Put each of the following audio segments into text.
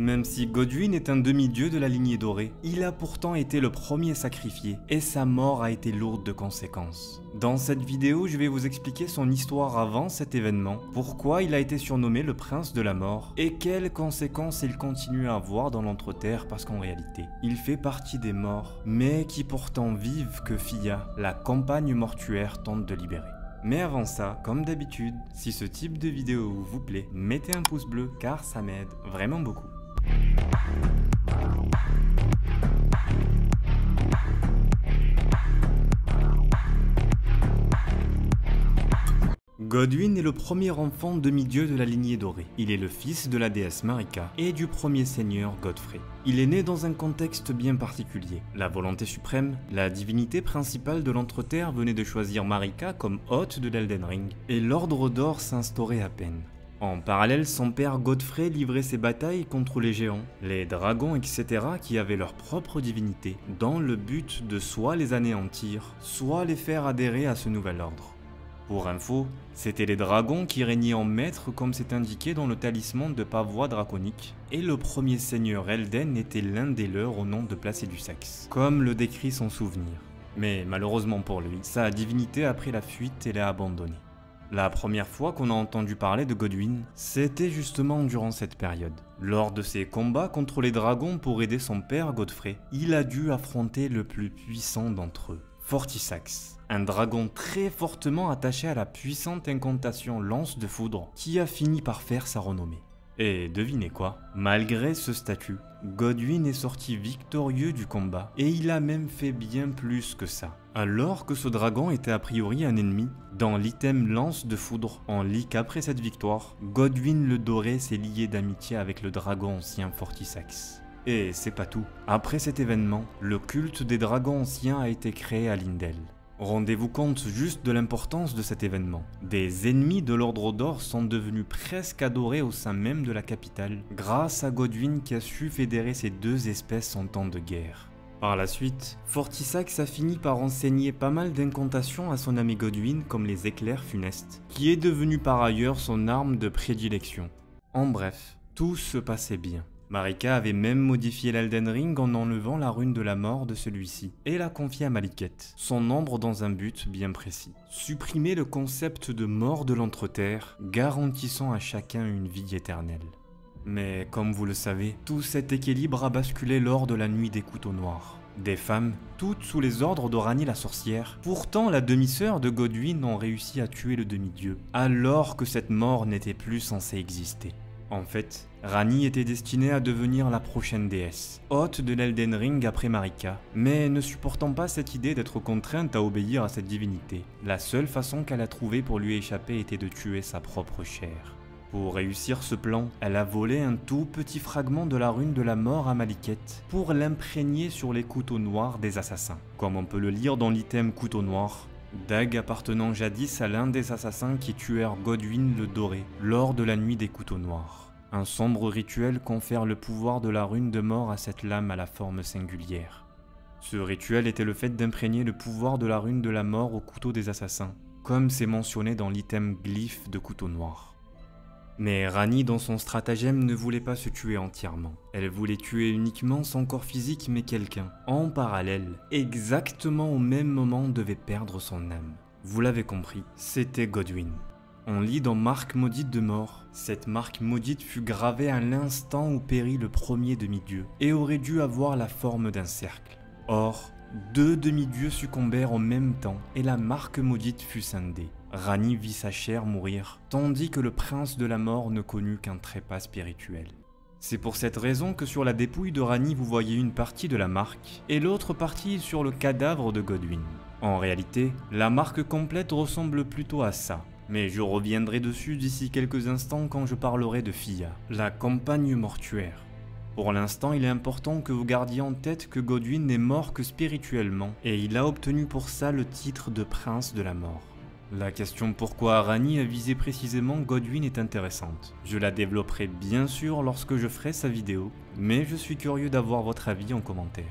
Même si Godwin est un demi-dieu de la lignée dorée, il a pourtant été le premier sacrifié et sa mort a été lourde de conséquences. Dans cette vidéo, je vais vous expliquer son histoire avant cet événement, pourquoi il a été surnommé le prince de la mort et quelles conséquences il continue à avoir dans l'entre-terre parce qu'en réalité, il fait partie des morts, mais qui pourtant vivent que Fia, la campagne mortuaire, tente de libérer. Mais avant ça, comme d'habitude, si ce type de vidéo vous plaît, mettez un pouce bleu car ça m'aide vraiment beaucoup. Godwin est le premier enfant demi-dieu de la lignée dorée. Il est le fils de la déesse Marika et du premier seigneur Godfrey. Il est né dans un contexte bien particulier. La volonté suprême, la divinité principale de l'Entre-Terre venait de choisir Marika comme hôte de l'Elden Ring, et l'Ordre d'Or s'instaurait à peine. En parallèle, son père Godfrey livrait ses batailles contre les géants, les dragons, etc. qui avaient leur propre divinité, dans le but de soit les anéantir, soit les faire adhérer à ce nouvel ordre. Pour info, c'était les dragons qui régnaient en maître comme c'est indiqué dans le talisman de pavois draconique, et le premier seigneur Elden était l'un des leurs au nom de Placé du Sexe, comme le décrit son souvenir. Mais malheureusement pour lui, sa divinité a pris la fuite et l'a abandonné. La première fois qu'on a entendu parler de Godwin, c'était justement durant cette période. Lors de ses combats contre les dragons pour aider son père Godfrey, il a dû affronter le plus puissant d'entre eux, Fortisax, un dragon très fortement attaché à la puissante incantation lance de foudre qui a fini par faire sa renommée. Et devinez quoi Malgré ce statut, Godwin est sorti victorieux du combat, et il a même fait bien plus que ça. Alors que ce dragon était a priori un ennemi, dans l'item lance de foudre, on lit qu'après cette victoire, Godwin le Doré s'est lié d'amitié avec le dragon ancien Fortisax. Et c'est pas tout. Après cet événement, le culte des dragons anciens a été créé à Lindel. Rendez-vous compte juste de l'importance de cet événement. Des ennemis de l'Ordre d'Or sont devenus presque adorés au sein même de la capitale, grâce à Godwin qui a su fédérer ces deux espèces en temps de guerre. Par la suite, Fortisax a fini par enseigner pas mal d'incantations à son ami Godwin comme les éclairs funestes, qui est devenu par ailleurs son arme de prédilection. En bref, tout se passait bien. Marika avait même modifié l'Elden Ring en enlevant la rune de la mort de celui-ci, et l'a confié à Maliket, son ombre dans un but bien précis. Supprimer le concept de mort de l'entreterre, garantissant à chacun une vie éternelle. Mais comme vous le savez, tout cet équilibre a basculé lors de la nuit des couteaux noirs. Des femmes, toutes sous les ordres d'Orani la sorcière, pourtant la demi-sœur de Godwin ont réussi à tuer le demi-dieu, alors que cette mort n'était plus censée exister. En fait, Rani était destinée à devenir la prochaine déesse, hôte de l'Elden Ring après Marika, mais ne supportant pas cette idée d'être contrainte à obéir à cette divinité, la seule façon qu'elle a trouvée pour lui échapper était de tuer sa propre chair. Pour réussir ce plan, elle a volé un tout petit fragment de la rune de la mort à Maliket pour l'imprégner sur les couteaux noirs des assassins. Comme on peut le lire dans l'item couteau noir, dague appartenant jadis à l'un des assassins qui tuèrent Godwin le Doré lors de la nuit des couteaux noirs. Un sombre rituel confère le pouvoir de la rune de mort à cette lame à la forme singulière. Ce rituel était le fait d'imprégner le pouvoir de la rune de la mort au couteau des assassins, comme c'est mentionné dans l'item glyphe de couteau noir. Mais Rani dans son stratagème ne voulait pas se tuer entièrement. Elle voulait tuer uniquement son corps physique mais quelqu'un, en parallèle, exactement au même moment devait perdre son âme. Vous l'avez compris, c'était Godwin. On lit dans Marque maudite de mort, cette marque maudite fut gravée à l'instant où périt le premier demi-dieu, et aurait dû avoir la forme d'un cercle. Or, deux demi-dieux succombèrent en même temps, et la marque maudite fut scindée. Rani vit sa chair mourir, tandis que le prince de la mort ne connut qu'un trépas spirituel. C'est pour cette raison que sur la dépouille de Rani vous voyez une partie de la marque, et l'autre partie sur le cadavre de Godwin. En réalité, la marque complète ressemble plutôt à ça, mais je reviendrai dessus d'ici quelques instants quand je parlerai de Fia, la campagne mortuaire. Pour l'instant, il est important que vous gardiez en tête que Godwin n'est mort que spirituellement, et il a obtenu pour ça le titre de prince de la mort. La question pourquoi Arani a visé précisément Godwin est intéressante. Je la développerai bien sûr lorsque je ferai sa vidéo, mais je suis curieux d'avoir votre avis en commentaire.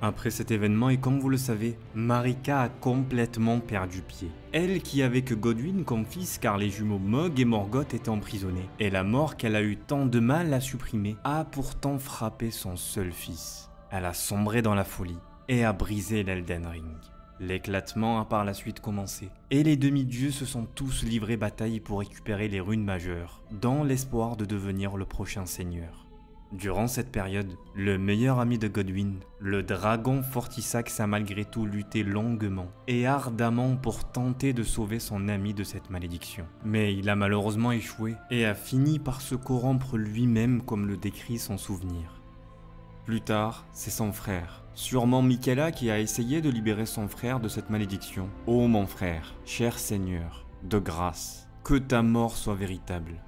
Après cet événement, et comme vous le savez, Marika a complètement perdu pied. Elle qui avait que Godwin comme fils car les jumeaux Mog et Morgoth étaient emprisonnés, et la mort qu'elle a eu tant de mal à supprimer a pourtant frappé son seul fils. Elle a sombré dans la folie et a brisé l'Elden Ring. L'éclatement a par la suite commencé, et les demi-dieux se sont tous livrés bataille pour récupérer les runes majeures, dans l'espoir de devenir le prochain seigneur. Durant cette période, le meilleur ami de Godwin, le dragon Fortisax a malgré tout lutté longuement et ardemment pour tenter de sauver son ami de cette malédiction. Mais il a malheureusement échoué et a fini par se corrompre lui-même comme le décrit son souvenir. Plus tard, c'est son frère, sûrement Michaela qui a essayé de libérer son frère de cette malédiction. Ô mon frère, cher Seigneur, de grâce, que ta mort soit véritable.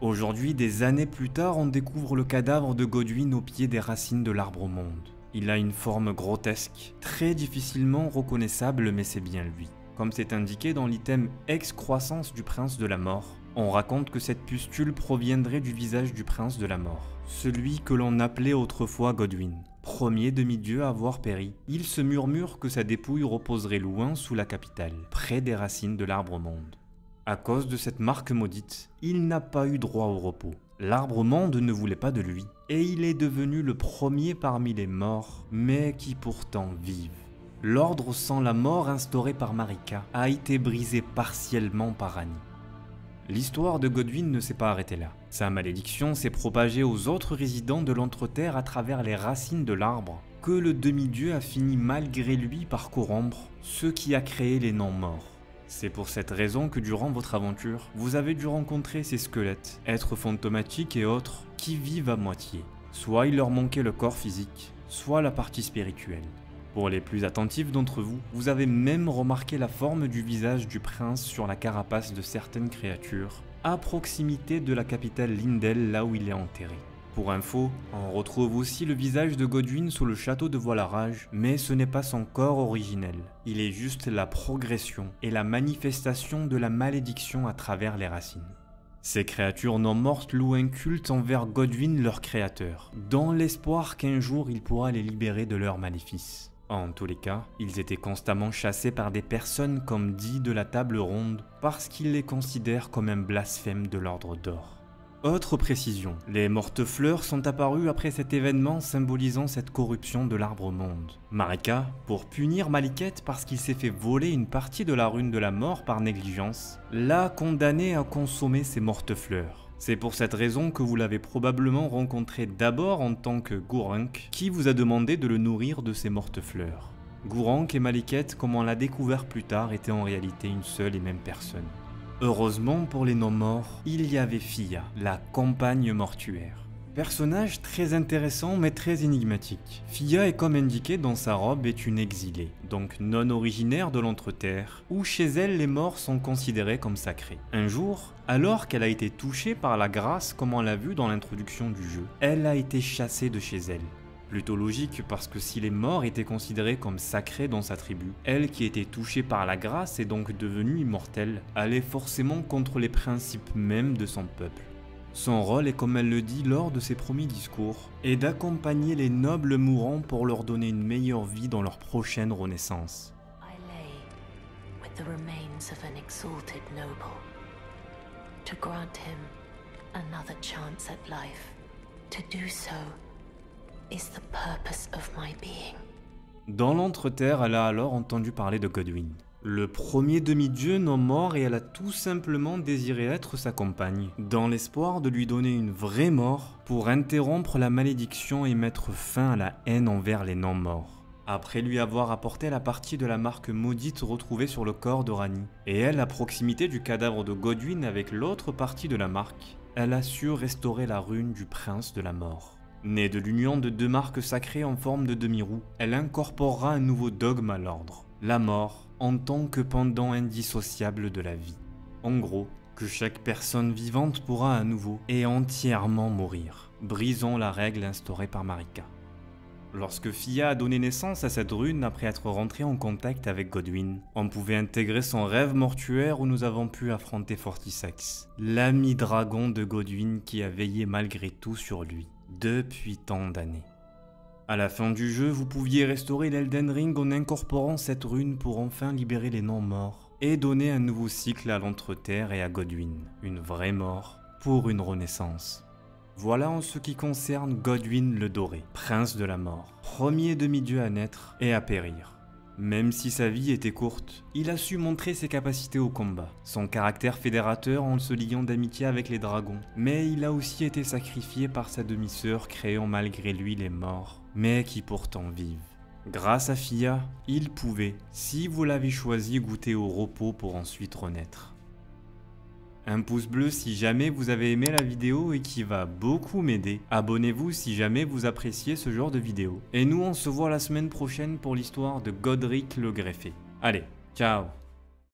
Aujourd'hui, des années plus tard, on découvre le cadavre de Godwin au pied des racines de l'arbre au monde. Il a une forme grotesque, très difficilement reconnaissable, mais c'est bien lui. Comme c'est indiqué dans l'item Excroissance du prince de la mort, on raconte que cette pustule proviendrait du visage du prince de la mort, celui que l'on appelait autrefois Godwin, premier demi-dieu à avoir péri. Il se murmure que sa dépouille reposerait loin sous la capitale, près des racines de l'arbre au monde. À cause de cette marque maudite, il n'a pas eu droit au repos. L'arbre monde ne voulait pas de lui, et il est devenu le premier parmi les morts, mais qui pourtant vivent. L'ordre sans la mort instauré par Marika a été brisé partiellement par Annie. L'histoire de Godwin ne s'est pas arrêtée là. Sa malédiction s'est propagée aux autres résidents de l'Entreterre à travers les racines de l'arbre, que le demi-dieu a fini malgré lui par corrompre, ce qui a créé les non-morts. C'est pour cette raison que durant votre aventure, vous avez dû rencontrer ces squelettes, êtres fantomatiques et autres, qui vivent à moitié. Soit il leur manquait le corps physique, soit la partie spirituelle. Pour les plus attentifs d'entre vous, vous avez même remarqué la forme du visage du prince sur la carapace de certaines créatures, à proximité de la capitale Lindel là où il est enterré. Pour info, on retrouve aussi le visage de Godwin sous le château de Voilarage, mais ce n'est pas son corps originel. Il est juste la progression et la manifestation de la malédiction à travers les racines. Ces créatures non mortes louent un culte envers Godwin leur créateur, dans l'espoir qu'un jour il pourra les libérer de leur maléfice. En tous les cas, ils étaient constamment chassés par des personnes comme dit de la table ronde parce qu'ils les considèrent comme un blasphème de l'ordre d'or. Autre précision, les mortes fleurs sont apparues après cet événement symbolisant cette corruption de l'arbre monde. Marika, pour punir Maliket parce qu'il s'est fait voler une partie de la rune de la mort par négligence, l'a condamné à consommer ces mortes fleurs. C'est pour cette raison que vous l'avez probablement rencontré d'abord en tant que Gourank, qui vous a demandé de le nourrir de ces mortes fleurs. Gourank et Maliket, comme on l'a découvert plus tard, étaient en réalité une seule et même personne. Heureusement pour les non-morts, il y avait Fia, la compagne mortuaire. Personnage très intéressant mais très énigmatique. Fia est comme indiqué dans sa robe est une exilée, donc non originaire de l'Entreterre, où chez elle les morts sont considérés comme sacrés. Un jour, alors qu'elle a été touchée par la grâce comme on l'a vu dans l'introduction du jeu, elle a été chassée de chez elle. Plutôt logique parce que si les morts étaient considérés comme sacrés dans sa tribu, elle qui était touchée par la grâce et donc devenue immortelle, allait forcément contre les principes mêmes de son peuple. Son rôle est comme elle le dit lors de ses premiers discours, est d'accompagner les nobles mourants pour leur donner une meilleure vie dans leur prochaine renaissance. I lay with the remains of an exalted noble to grant him another chance at life. To do so is the purpose of my being. Dans l'Entreterre, elle a alors entendu parler de Godwin, le premier demi-dieu non mort et elle a tout simplement désiré être sa compagne, dans l'espoir de lui donner une vraie mort pour interrompre la malédiction et mettre fin à la haine envers les non-morts. Après lui avoir apporté la partie de la marque maudite retrouvée sur le corps de Rani, et elle à proximité du cadavre de Godwin avec l'autre partie de la marque, elle a su restaurer la rune du prince de la mort. Née de l'union de deux marques sacrées en forme de demi-roue, elle incorporera un nouveau dogme à l'ordre, la mort en tant que pendant indissociable de la vie. En gros, que chaque personne vivante pourra à nouveau et entièrement mourir, brisant la règle instaurée par Marika. Lorsque Fia a donné naissance à cette rune après être rentrée en contact avec Godwin, on pouvait intégrer son rêve mortuaire où nous avons pu affronter Fortisex, l'ami dragon de Godwin qui a veillé malgré tout sur lui depuis tant d'années. À la fin du jeu, vous pouviez restaurer l'Elden Ring en incorporant cette rune pour enfin libérer les non-morts et donner un nouveau cycle à l'Entre-Terre et à Godwyn, une vraie mort pour une renaissance. Voilà en ce qui concerne Godwyn le Doré, prince de la mort, premier demi-dieu à naître et à périr. Même si sa vie était courte, il a su montrer ses capacités au combat, son caractère fédérateur en se liant d'amitié avec les dragons, mais il a aussi été sacrifié par sa demi-sœur créant malgré lui les morts, mais qui pourtant vivent. Grâce à Fia, il pouvait, si vous l'avez choisi, goûter au repos pour ensuite renaître. Un pouce bleu si jamais vous avez aimé la vidéo et qui va beaucoup m'aider. Abonnez-vous si jamais vous appréciez ce genre de vidéo. Et nous on se voit la semaine prochaine pour l'histoire de Godric le Greffé. Allez, ciao